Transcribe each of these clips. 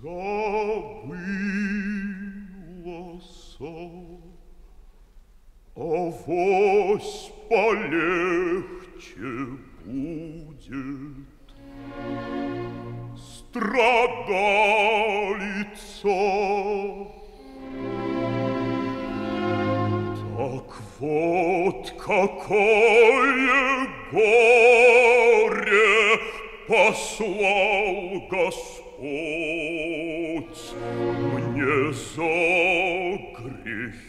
So we were so Авось полегче будет страдалица. Так вот какое горе послал Господь мне за грехи.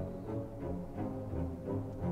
Thank you.